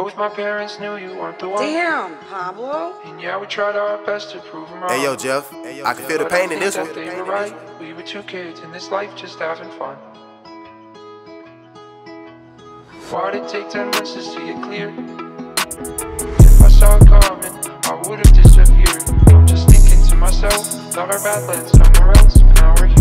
Both my parents knew you weren't the one. Damn, Pablo. And yeah, we tried our best to prove them wrong. Hey yo, Jeff. I can feel the pain in this that one. They were right. We were two kids in this life just having fun. Why'd it take ten months to see it clear? If I saw it coming, I would've disappeared. I'm just thinking to myself, thought our path led somewhere else, but now we're here.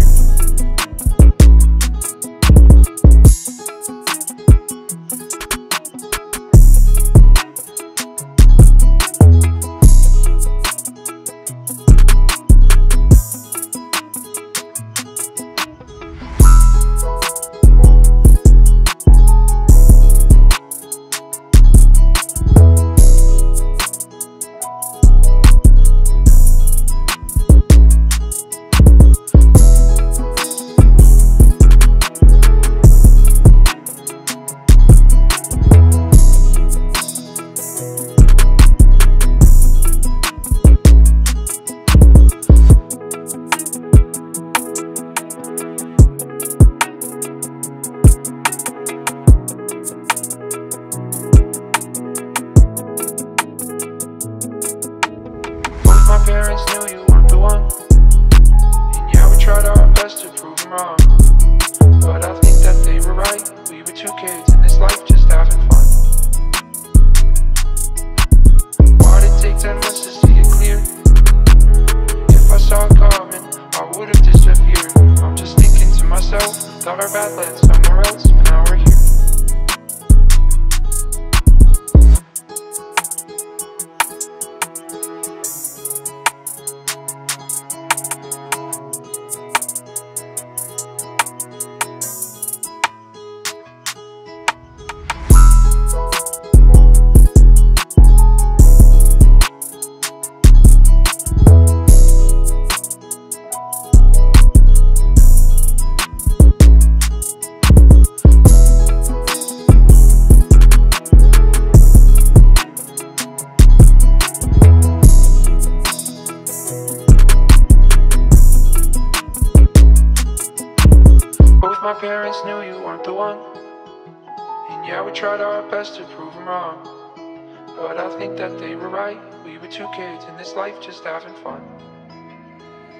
Life just having fun. My parents knew you weren't the one. And yeah, we tried our best to prove them wrong. But I think that they were right. We were two kids in this life just having fun.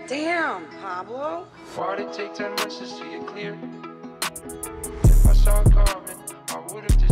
Damn, Pablo. Why'd it take ten months to see it clear? If I saw it coming, I would've disappeared.